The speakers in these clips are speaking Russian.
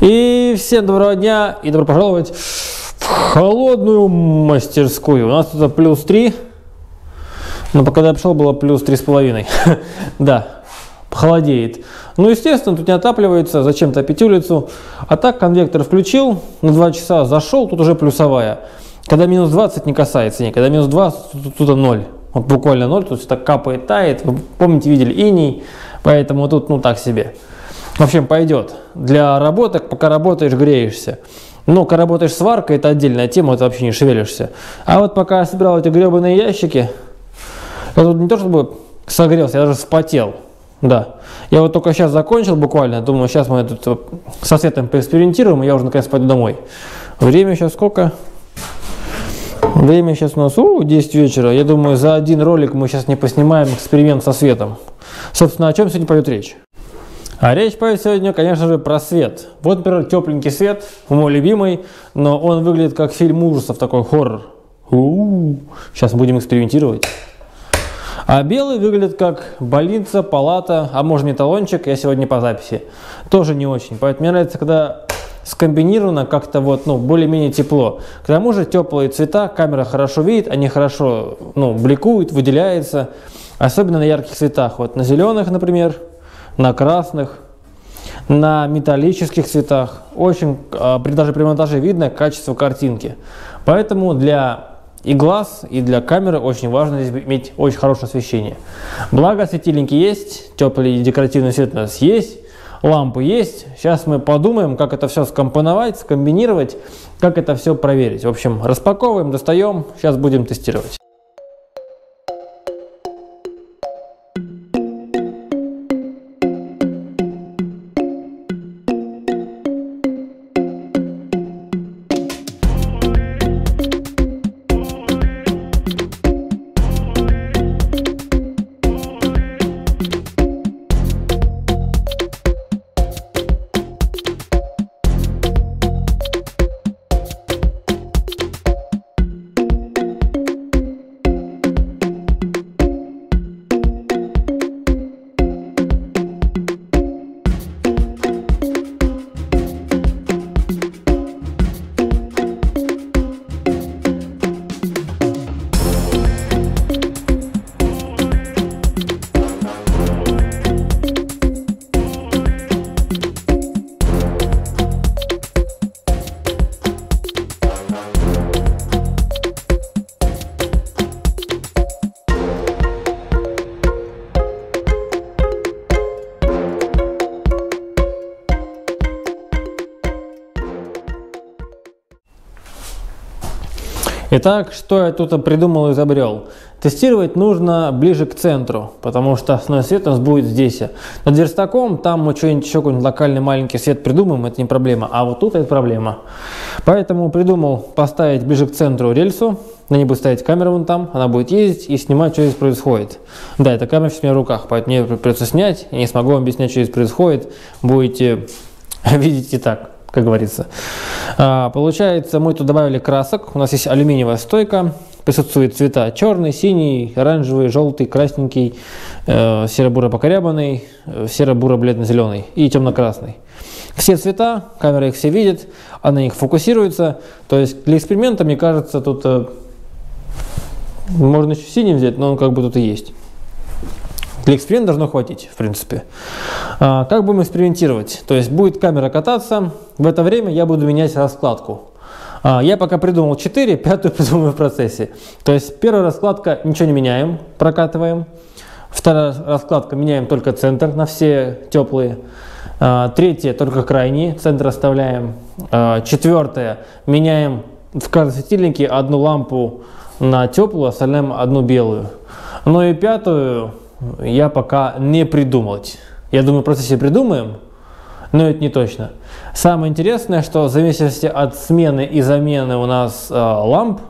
И всем доброго дня и добро пожаловать в холодную мастерскую. У нас тут плюс 3, но пока я пришел было плюс 3,5. да, холодеет. Ну, естественно, тут не отапливается, зачем топить улицу. А так конвектор включил, на 2 часа зашел, тут уже плюсовая. Когда минус 20 не касается, не, когда минус 20, тут, тут 0. Вот буквально 0, тут все так капает, тает. Вы помните, видели иней, поэтому тут, ну, так себе. В общем, пойдет. Для работок, пока работаешь, греешься. Но когда работаешь сваркой, это отдельная тема, ты вообще не шевелишься. А вот пока я собирал эти гребаные ящики, я тут не то чтобы согрелся, я даже вспотел. Да. Я вот только сейчас закончил буквально, думаю, сейчас мы тут э, со светом поэкспериментируем, и я уже наконец пойду домой. Время сейчас сколько? Время сейчас у нас у, 10 вечера. Я думаю, за один ролик мы сейчас не поснимаем эксперимент со светом. Собственно, о чем сегодня пойдет речь? А речь пойдет сегодня, конечно же, про свет. Вот, например, тепленький свет, мой любимый, но он выглядит как фильм ужасов, такой хоррор. У-у-у. Сейчас будем экспериментировать. А белый выглядит как больница, палата, а может не талончик, я сегодня по записи. Тоже не очень. Поэтому мне нравится, когда скомбинировано как-то вот, ну, более-менее тепло. К тому же теплые цвета, камера хорошо видит, они хорошо, ну, бликуют, выделяются. Особенно на ярких цветах. Вот на зеленых, например, на красных, на металлических цветах. Очень, а, при, даже при монтаже видно качество картинки. Поэтому для и глаз, и для камеры очень важно иметь очень хорошее освещение. Благо светильники есть, теплый декоративный свет у нас есть, лампы есть. Сейчас мы подумаем, как это все скомпоновать, скомбинировать, как это все проверить. В общем, распаковываем, достаем, сейчас будем тестировать. Итак, что я тут придумал и изобрел? Тестировать нужно ближе к центру, потому что основной свет у нас будет здесь. Над верстаком там мы что-нибудь еще какой-нибудь локальный маленький свет придумаем, это не проблема. А вот тут это проблема. Поэтому придумал поставить ближе к центру рельсу, на ней будет стоять камера вон там, она будет ездить и снимать, что здесь происходит. Да, эта камера сейчас у меня в руках, поэтому мне придется снять, я не смогу вам объяснять, что здесь происходит. Будете видеть и так как говорится. А, получается, мы тут добавили красок. У нас есть алюминиевая стойка. Присутствуют цвета черный, синий, оранжевый, желтый, красненький, э, серо-буро-покорябанный, э, серо-буро-бледно-зеленый и темно-красный. Все цвета, камера их все видит, она их фокусируется. То есть для эксперимента, мне кажется, тут э, можно еще синий взять, но он как бы тут и есть. Для эксперимента должно хватить, в принципе. А, как будем экспериментировать? То есть будет камера кататься, в это время я буду менять раскладку. А, я пока придумал 4, пятую придумаю в процессе. То есть первая раскладка ничего не меняем, прокатываем. Вторая раскладка меняем только центр на все теплые. А, третья только крайний, центр оставляем. Четвертая меняем в каждом светильнике одну лампу на теплую, остальным одну белую. Ну и пятую я пока не придумать. Я думаю, в процессе придумаем, но это не точно. Самое интересное, что в зависимости от смены и замены у нас э, ламп,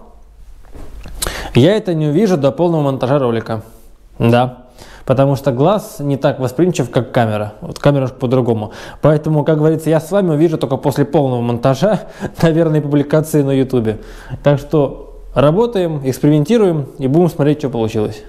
я это не увижу до полного монтажа ролика. Да. Потому что глаз не так восприимчив, как камера. Вот камера по-другому. Поэтому, как говорится, я с вами увижу только после полного монтажа, наверное, публикации на YouTube. Так что работаем, экспериментируем и будем смотреть, что получилось.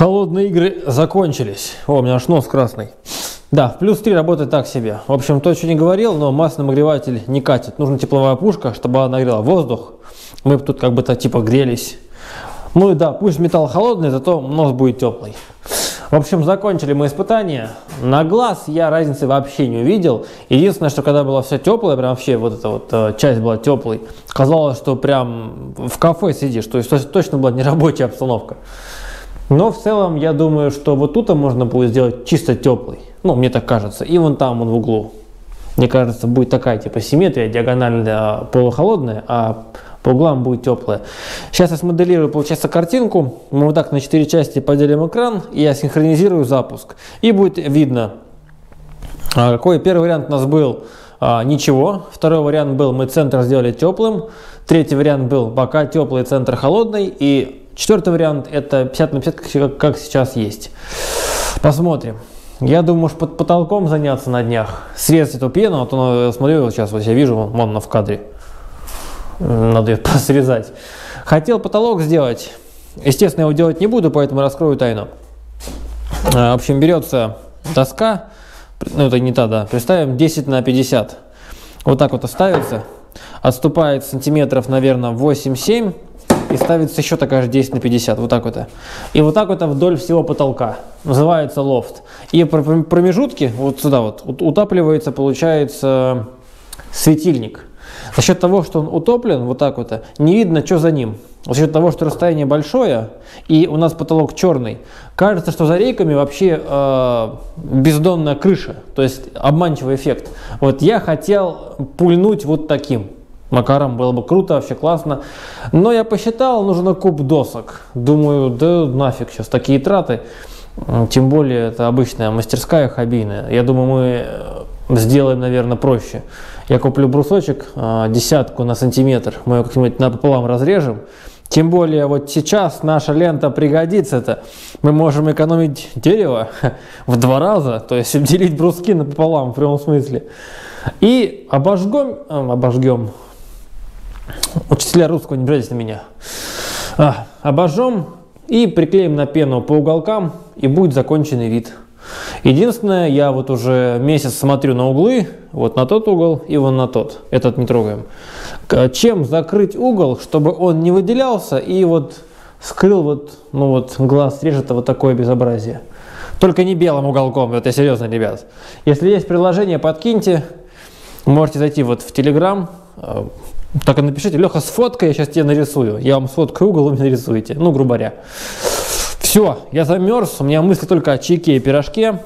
Холодные игры закончились. О, у меня аж нос красный. Да, в плюс 3 работает так себе. В общем, то, что не говорил, но масляный нагреватель не катит. Нужна тепловая пушка, чтобы она нагрела воздух. Мы тут как бы-то типа грелись. Ну и да, пусть металл холодный, зато нос будет теплый. В общем, закончили мы испытания. На глаз я разницы вообще не увидел. Единственное, что когда было все теплое, прям вообще вот эта вот э, часть была теплой, казалось, что прям в кафе сидишь, то есть точно была не рабочая обстановка. Но в целом я думаю, что вот тут можно будет сделать чисто теплый. Ну, мне так кажется. И вон там, он в углу. Мне кажется, будет такая типа симметрия, диагональная полухолодная, а по углам будет теплая. Сейчас я смоделирую, получается, картинку. Мы вот так на 4 части поделим экран, и я синхронизирую запуск. И будет видно, а, какой первый вариант у нас был а, ничего. Второй вариант был, мы центр сделали теплым. Третий вариант был, бока теплый, центр холодный. И четвертый вариант, это 50 на 50, как, как сейчас есть. Посмотрим. Я думаю, может под потолком заняться на днях. Срезать эту пену, а то я смотрю, вот сейчас вот я вижу, вон, вон в кадре. Надо ее срезать. Хотел потолок сделать. Естественно, его делать не буду, поэтому раскрою тайну. А, в общем, берется доска, ну это не та, да, представим 10 на 50. Вот так вот оставится. Отступает сантиметров, наверное, 8-7 и ставится еще такая же 10 на 50, вот так вот. И вот так вот вдоль всего потолка. Называется лофт. И промежутки, вот сюда вот, утапливается, получается, светильник. За счет того, что он утоплен, вот так вот, не видно, что за ним. За счет того, что расстояние большое, и у нас потолок черный, кажется, что за рейками вообще э, бездонная крыша, то есть обманчивый эффект. Вот я хотел пульнуть вот таким. Макаром было бы круто, вообще классно. Но я посчитал, нужно куб досок. Думаю, да нафиг сейчас такие траты. Тем более это обычная мастерская хоббийная. Я думаю, мы э, сделаем, наверное, проще. Я куплю брусочек, э, десятку на сантиметр, мы его как-нибудь напополам разрежем. Тем более вот сейчас наша лента пригодится. Это мы можем экономить дерево в два раза, то есть делить бруски напополам в прямом смысле. И обожгем, э, обожгем, Учителя русского, не обижайтесь на меня. А, обожжем и приклеим на пену по уголкам, и будет законченный вид. Единственное, я вот уже месяц смотрю на углы, вот на тот угол и вон на тот. Этот не трогаем. Чем закрыть угол, чтобы он не выделялся и вот скрыл вот, ну вот глаз режет вот такое безобразие. Только не белым уголком, это серьезно, ребят. Если есть приложение, подкиньте. Можете зайти вот в Telegram, так и напишите, Леха, сфоткай, я сейчас тебе нарисую. Я вам сфоткаю угол, вы мне нарисуете. Ну, грубо говоря. Все, я замерз, у меня мысли только о чайке и пирожке.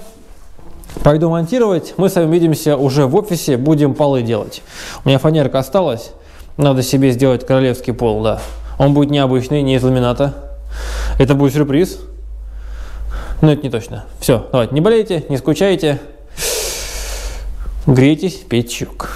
Пойду монтировать. Мы с вами увидимся уже в офисе, будем полы делать. У меня фанерка осталась. Надо себе сделать королевский пол, да. Он будет необычный, не из ламината. Это будет сюрприз. Но это не точно. Все, давайте, не болейте, не скучайте. Грейтесь, пейте чук.